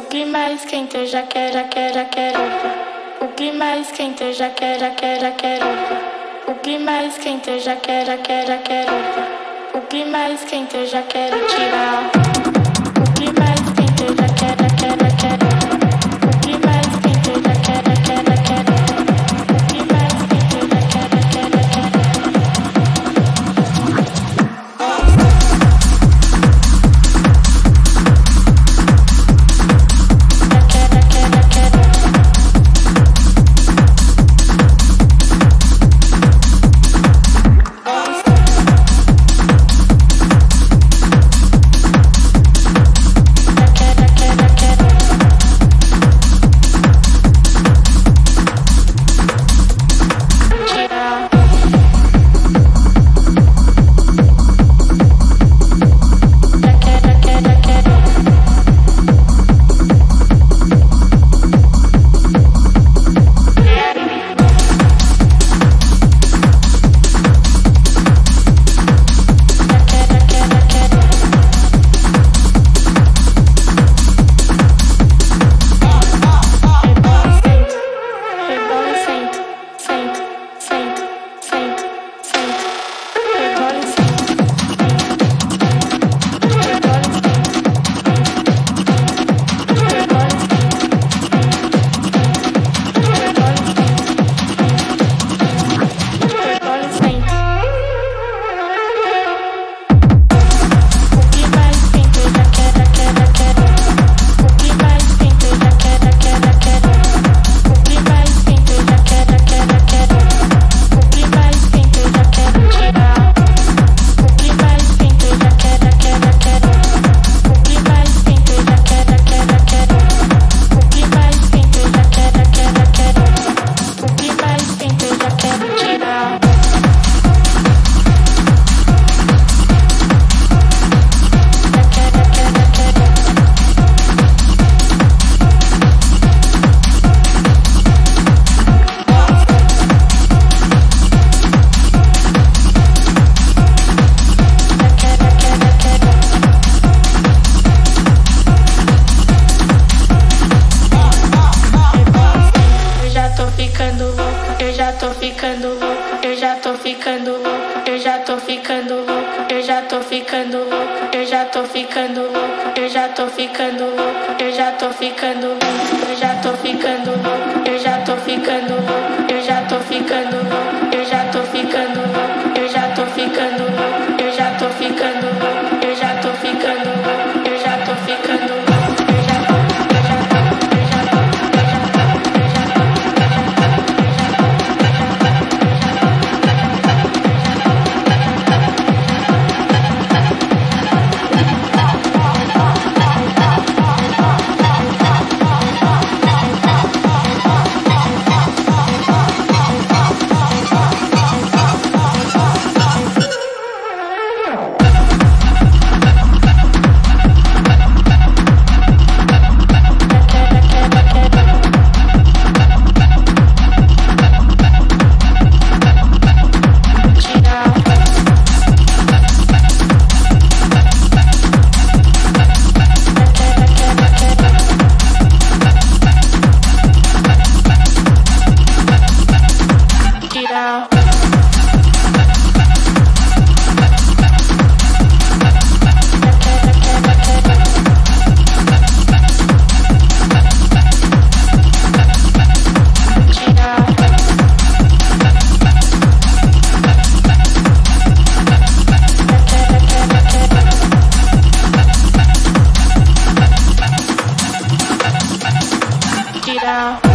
O clima esquenta, já quero, quero, quero. O clima esquenta, já quero, quero, quero. O clima esquenta, já quero, quero, quero. O clima esquenta, já quero tirar. O clima esquenta, já quero, quero, quero. já tô ficando louco, eu já tô ficando louco, eu já tô ficando louco, eu já tô ficando louco, eu já tô ficando louco, eu já tô ficando louco, eu já tô ficando louco, eu já tô ficando louco, eu já tô ficando now.